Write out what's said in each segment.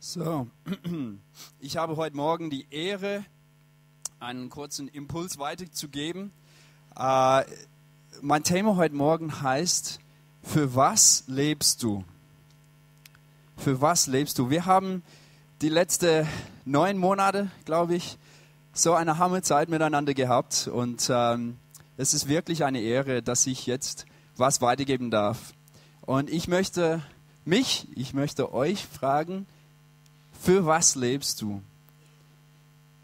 So, ich habe heute Morgen die Ehre, einen kurzen Impuls weiterzugeben. Äh, mein Thema heute Morgen heißt, für was lebst du? Für was lebst du? Wir haben die letzten neun Monate, glaube ich, so eine Hammerzeit miteinander gehabt und ähm, es ist wirklich eine Ehre, dass ich jetzt was weitergeben darf. Und ich möchte mich, ich möchte euch fragen, für was lebst du?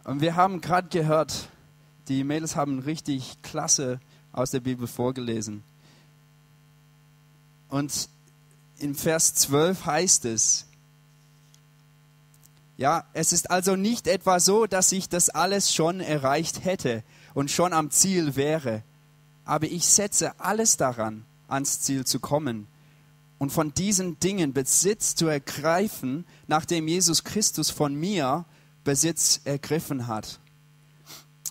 Und wir haben gerade gehört, die Mädels haben richtig klasse aus der Bibel vorgelesen. Und in Vers 12 heißt es, ja, es ist also nicht etwa so, dass ich das alles schon erreicht hätte und schon am Ziel wäre, aber ich setze alles daran, ans Ziel zu kommen und von diesen Dingen Besitz zu ergreifen, nachdem Jesus Christus von mir Besitz ergriffen hat.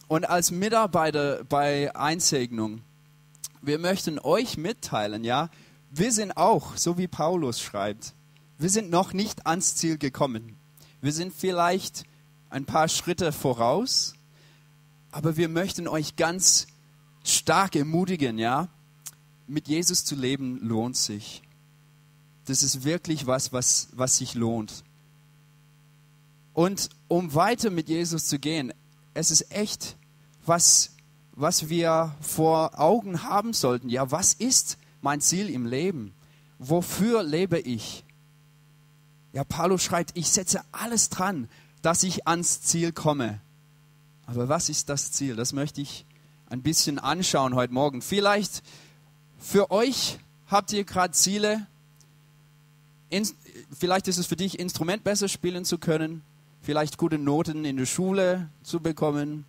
Und als Mitarbeiter bei Einsegnung, wir möchten euch mitteilen, ja, wir sind auch, so wie Paulus schreibt, wir sind noch nicht ans Ziel gekommen. Wir sind vielleicht ein paar Schritte voraus, aber wir möchten euch ganz stark ermutigen, ja, mit Jesus zu leben lohnt sich das ist wirklich was, was, was sich lohnt. Und um weiter mit Jesus zu gehen, es ist echt was, was wir vor Augen haben sollten. Ja, was ist mein Ziel im Leben? Wofür lebe ich? Ja, Paulus schreibt, ich setze alles dran, dass ich ans Ziel komme. Aber was ist das Ziel? Das möchte ich ein bisschen anschauen heute Morgen. Vielleicht für euch habt ihr gerade Ziele, in, vielleicht ist es für dich, Instrument besser spielen zu können, vielleicht gute Noten in der Schule zu bekommen.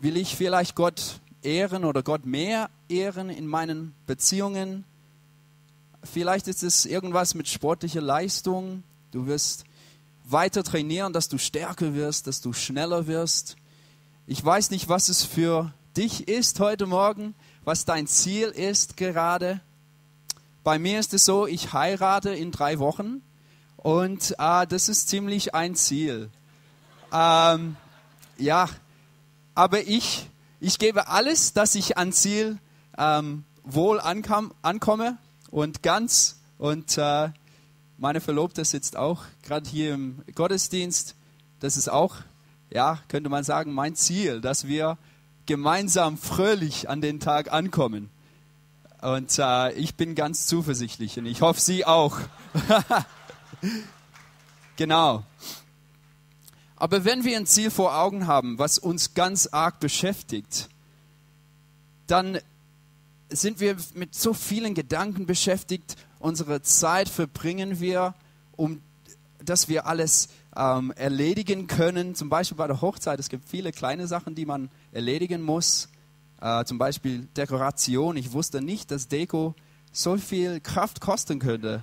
Will ich vielleicht Gott ehren oder Gott mehr ehren in meinen Beziehungen? Vielleicht ist es irgendwas mit sportlicher Leistung. Du wirst weiter trainieren, dass du stärker wirst, dass du schneller wirst. Ich weiß nicht, was es für dich ist heute Morgen, was dein Ziel ist gerade. Bei mir ist es so, ich heirate in drei Wochen und äh, das ist ziemlich ein Ziel. Ähm, ja, aber ich, ich gebe alles, dass ich an Ziel ähm, wohl ankam, ankomme und ganz. Und äh, meine Verlobte sitzt auch gerade hier im Gottesdienst. Das ist auch, ja, könnte man sagen, mein Ziel, dass wir gemeinsam fröhlich an den Tag ankommen. Und äh, ich bin ganz zuversichtlich und ich hoffe, Sie auch. genau. Aber wenn wir ein Ziel vor Augen haben, was uns ganz arg beschäftigt, dann sind wir mit so vielen Gedanken beschäftigt. Unsere Zeit verbringen wir, um dass wir alles ähm, erledigen können. Zum Beispiel bei der Hochzeit. Es gibt viele kleine Sachen, die man erledigen muss. Äh, zum Beispiel Dekoration. Ich wusste nicht, dass Deko so viel Kraft kosten könnte.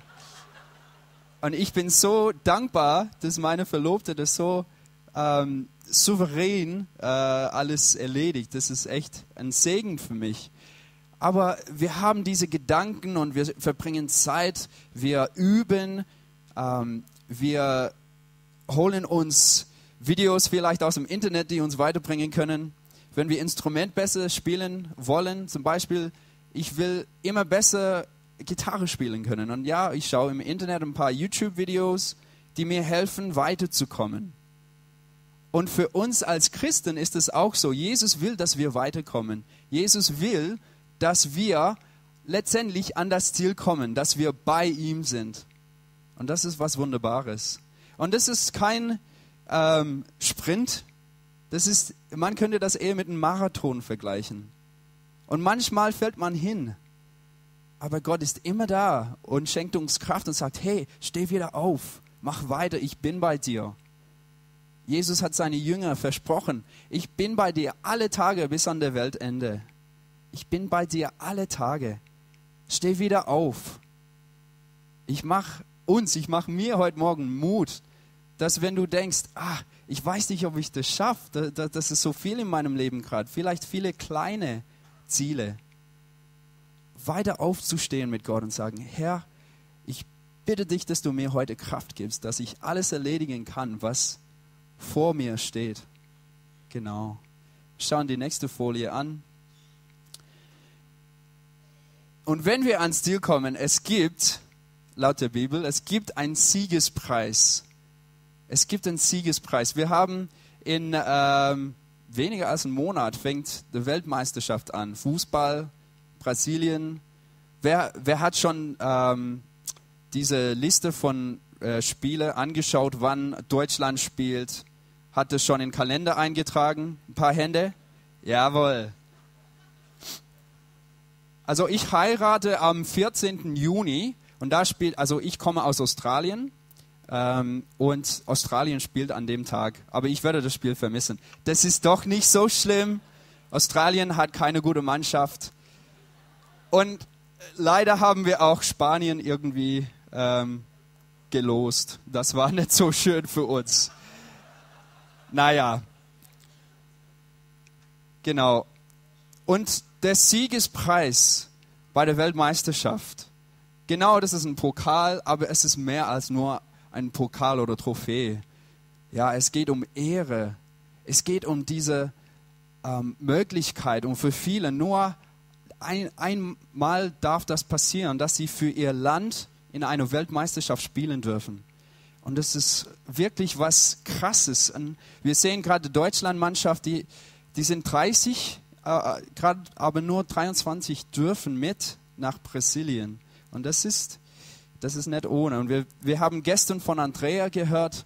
Und ich bin so dankbar, dass meine Verlobte das so ähm, souverän äh, alles erledigt. Das ist echt ein Segen für mich. Aber wir haben diese Gedanken und wir verbringen Zeit, wir üben, ähm, wir holen uns Videos vielleicht aus dem Internet, die uns weiterbringen können wenn wir Instrument besser spielen wollen, zum Beispiel, ich will immer besser Gitarre spielen können. Und ja, ich schaue im Internet ein paar YouTube-Videos, die mir helfen, weiterzukommen. Und für uns als Christen ist es auch so. Jesus will, dass wir weiterkommen. Jesus will, dass wir letztendlich an das Ziel kommen, dass wir bei ihm sind. Und das ist was Wunderbares. Und das ist kein ähm, Sprint, das ist, man könnte das eher mit einem Marathon vergleichen. Und manchmal fällt man hin. Aber Gott ist immer da und schenkt uns Kraft und sagt, hey, steh wieder auf, mach weiter, ich bin bei dir. Jesus hat seine Jünger versprochen, ich bin bei dir alle Tage bis an der Weltende. Ich bin bei dir alle Tage. Steh wieder auf. Ich mach uns, ich mach mir heute Morgen Mut, dass wenn du denkst, ah, ich weiß nicht, ob ich das schaffe, das ist so viel in meinem Leben gerade, vielleicht viele kleine Ziele, weiter aufzustehen mit Gott und sagen, Herr, ich bitte dich, dass du mir heute Kraft gibst, dass ich alles erledigen kann, was vor mir steht. Genau. Schauen die nächste Folie an. Und wenn wir ans Ziel kommen, es gibt, laut der Bibel, es gibt einen Siegespreis. Es gibt einen Siegespreis. Wir haben in ähm, weniger als einem Monat fängt die Weltmeisterschaft an. Fußball, Brasilien. Wer, wer hat schon ähm, diese Liste von äh, Spiele angeschaut, wann Deutschland spielt? Hat es schon in den Kalender eingetragen? Ein paar Hände? Jawohl. Also ich heirate am 14. Juni und da spielt, also ich komme aus Australien ähm, und Australien spielt an dem Tag, aber ich werde das Spiel vermissen. Das ist doch nicht so schlimm. Australien hat keine gute Mannschaft und leider haben wir auch Spanien irgendwie ähm, gelost. Das war nicht so schön für uns. Naja, genau. Und der Siegespreis bei der Weltmeisterschaft, genau das ist ein Pokal, aber es ist mehr als nur ein Pokal oder Trophäe. Ja, es geht um Ehre. Es geht um diese ähm, Möglichkeit und für viele nur ein, einmal darf das passieren, dass sie für ihr Land in einer Weltmeisterschaft spielen dürfen. Und das ist wirklich was Krasses. Und wir sehen gerade Deutschlandmannschaft, die, die sind 30, äh, gerade aber nur 23 dürfen mit nach Brasilien. Und das ist, das ist nicht ohne. Und wir, wir haben gestern von Andrea gehört,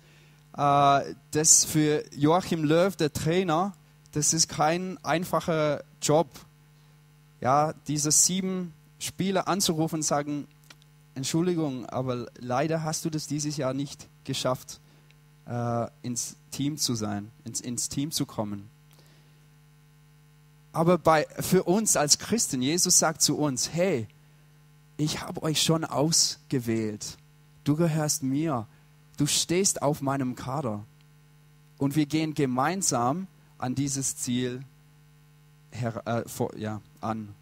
äh, dass für Joachim Löw, der Trainer, das ist kein einfacher Job. Ja, diese sieben Spieler anzurufen und sagen, Entschuldigung, aber leider hast du das dieses Jahr nicht geschafft, äh, ins Team zu sein, ins, ins Team zu kommen. Aber bei, für uns als Christen, Jesus sagt zu uns, hey, ich habe euch schon ausgewählt. Du gehörst mir. Du stehst auf meinem Kader. Und wir gehen gemeinsam an dieses Ziel her, äh, vor, ja, an.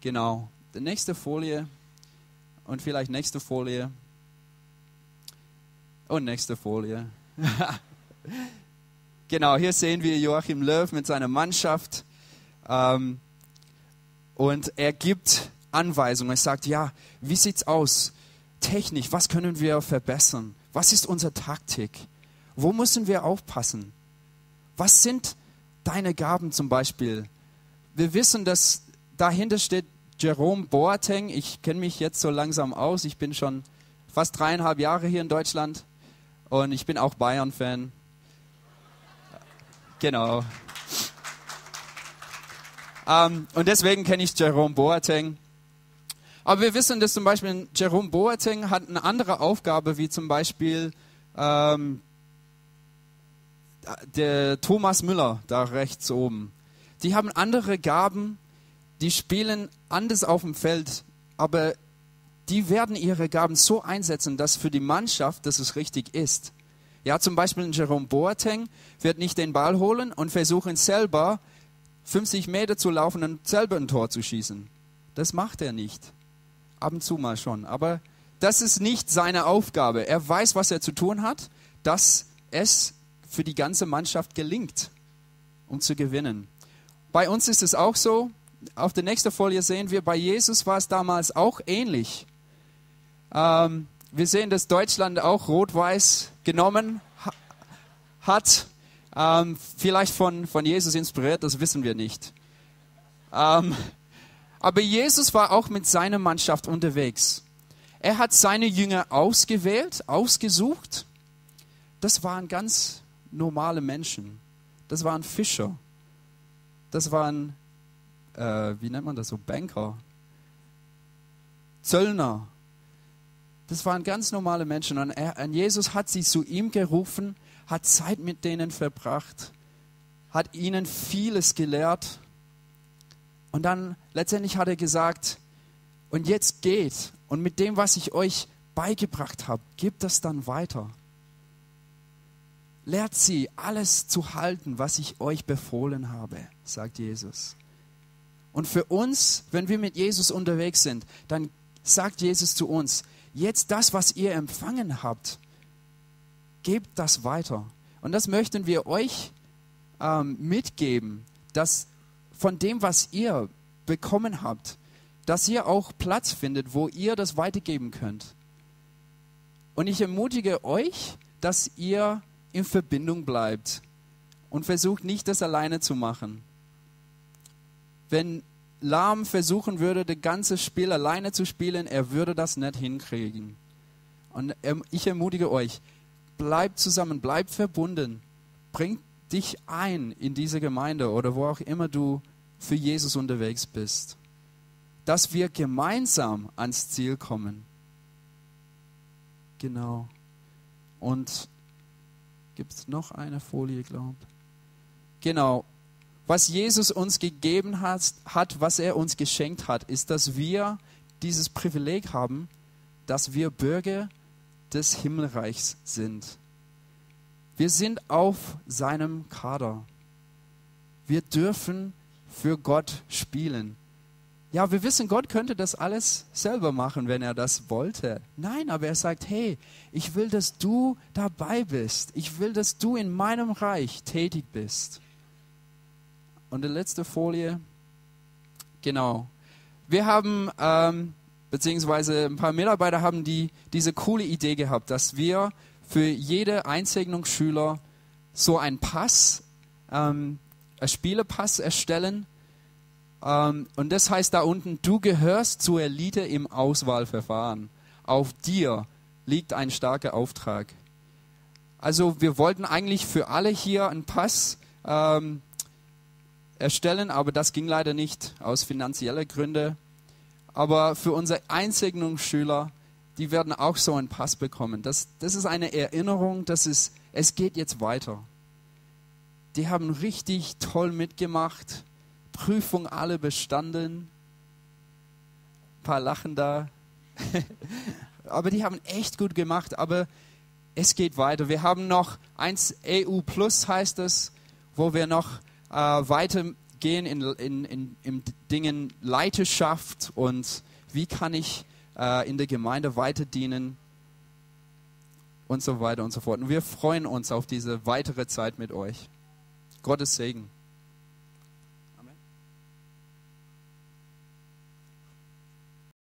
Genau. Die nächste Folie und vielleicht nächste Folie. Und nächste Folie. genau, hier sehen wir Joachim Löw mit seiner Mannschaft. Ähm, und er gibt Anweisungen. Er sagt, ja, wie sieht's aus? Technisch, was können wir verbessern? Was ist unsere Taktik? Wo müssen wir aufpassen? Was sind deine Gaben zum Beispiel? Wir wissen, dass dahinter steht Jerome Boateng. Ich kenne mich jetzt so langsam aus. Ich bin schon fast dreieinhalb Jahre hier in Deutschland und ich bin auch Bayern-Fan. Genau. Ähm, und deswegen kenne ich Jerome Boateng. Aber wir wissen, dass zum Beispiel Jerome Boateng hat eine andere Aufgabe, wie zum Beispiel ähm, der Thomas Müller da rechts oben. Die haben andere Gaben, die spielen anders auf dem Feld, aber die werden ihre Gaben so einsetzen, dass für die Mannschaft, dass es richtig ist. Ja, zum Beispiel Jerome Boateng wird nicht den Ball holen und versuchen selber 50 Meter zu laufen und selber ein Tor zu schießen. Das macht er nicht. Ab und zu mal schon. Aber das ist nicht seine Aufgabe. Er weiß, was er zu tun hat, dass es für die ganze Mannschaft gelingt, um zu gewinnen. Bei uns ist es auch so. Auf der nächsten Folie sehen wir, bei Jesus war es damals auch ähnlich. Ähm, wir sehen, dass Deutschland auch rot-weiß genommen ha hat ähm, vielleicht von, von Jesus inspiriert, das wissen wir nicht. Ähm, aber Jesus war auch mit seiner Mannschaft unterwegs. Er hat seine Jünger ausgewählt, ausgesucht. Das waren ganz normale Menschen. Das waren Fischer. Das waren, äh, wie nennt man das so, Banker. Zöllner. Das waren ganz normale Menschen. Und, er, und Jesus hat sie zu ihm gerufen hat Zeit mit denen verbracht, hat ihnen vieles gelehrt. Und dann letztendlich hat er gesagt, und jetzt geht und mit dem, was ich euch beigebracht habe, gebt das dann weiter. Lehrt sie, alles zu halten, was ich euch befohlen habe, sagt Jesus. Und für uns, wenn wir mit Jesus unterwegs sind, dann sagt Jesus zu uns, jetzt das, was ihr empfangen habt, gebt das weiter. Und das möchten wir euch ähm, mitgeben, dass von dem, was ihr bekommen habt, dass ihr auch Platz findet, wo ihr das weitergeben könnt. Und ich ermutige euch, dass ihr in Verbindung bleibt und versucht nicht, das alleine zu machen. Wenn Lahm versuchen würde, das ganze Spiel alleine zu spielen, er würde das nicht hinkriegen. Und ich ermutige euch, bleibt zusammen, bleibt verbunden, bringt dich ein in diese Gemeinde oder wo auch immer du für Jesus unterwegs bist, dass wir gemeinsam ans Ziel kommen. Genau. Und gibt es noch eine Folie, glaubt? Genau. Was Jesus uns gegeben hat, hat, was er uns geschenkt hat, ist, dass wir dieses Privileg haben, dass wir Bürger des Himmelreichs sind. Wir sind auf seinem Kader. Wir dürfen für Gott spielen. Ja, wir wissen, Gott könnte das alles selber machen, wenn er das wollte. Nein, aber er sagt, hey, ich will, dass du dabei bist. Ich will, dass du in meinem Reich tätig bist. Und die letzte Folie. Genau. Wir haben, ähm, beziehungsweise ein paar Mitarbeiter haben die, diese coole Idee gehabt, dass wir für jede Einsegnungsschüler so einen Pass, ähm, Spielepass erstellen. Ähm, und das heißt da unten, du gehörst zur Elite im Auswahlverfahren. Auf dir liegt ein starker Auftrag. Also wir wollten eigentlich für alle hier einen Pass ähm, erstellen, aber das ging leider nicht aus finanzieller Gründe. Aber für unsere Einsegnungsschüler, die werden auch so einen Pass bekommen. Das, das ist eine Erinnerung, dass es, es geht jetzt weiter. Die haben richtig toll mitgemacht, Prüfung alle bestanden. Ein paar lachen da. aber die haben echt gut gemacht, aber es geht weiter. Wir haben noch eins EU Plus heißt es, wo wir noch äh, weitergehen in, in, in, in Dingen Leiterschaft und wie kann ich äh, in der Gemeinde weiter dienen und so weiter und so fort. Und wir freuen uns auf diese weitere Zeit mit euch. Gottes Segen.